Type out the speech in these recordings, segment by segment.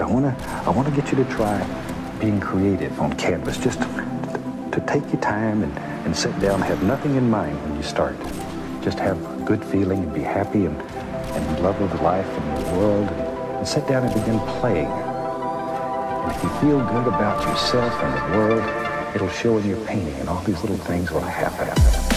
want to I want to get you to try being creative on canvas. Just to take your time and, and sit down have nothing in mind when you start. Just have a good feeling and be happy and, and love with life and the world and, and sit down and begin playing. And if you feel good about yourself and the world, it'll show in your painting and all these little things will happen.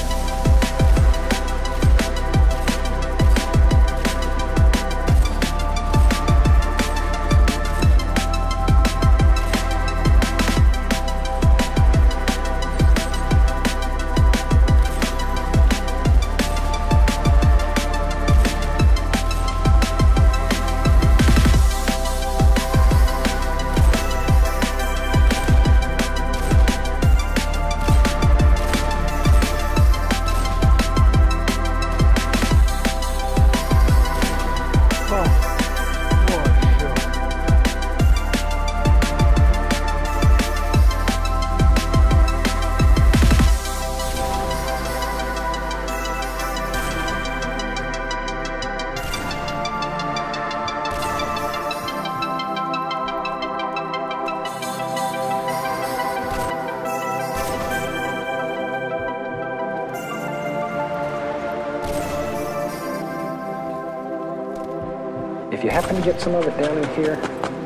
If you happen to get some of it down in here,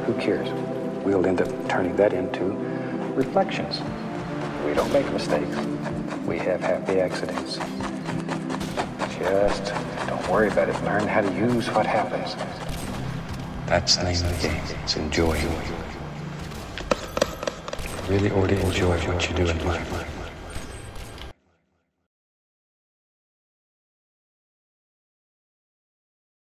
who cares? We'll end up turning that into reflections. We don't make mistakes. We have happy accidents. Just don't worry about it. Learn how to use what happens. That's the name of the game. It's enjoy. Really ought to enjoy what you do in life.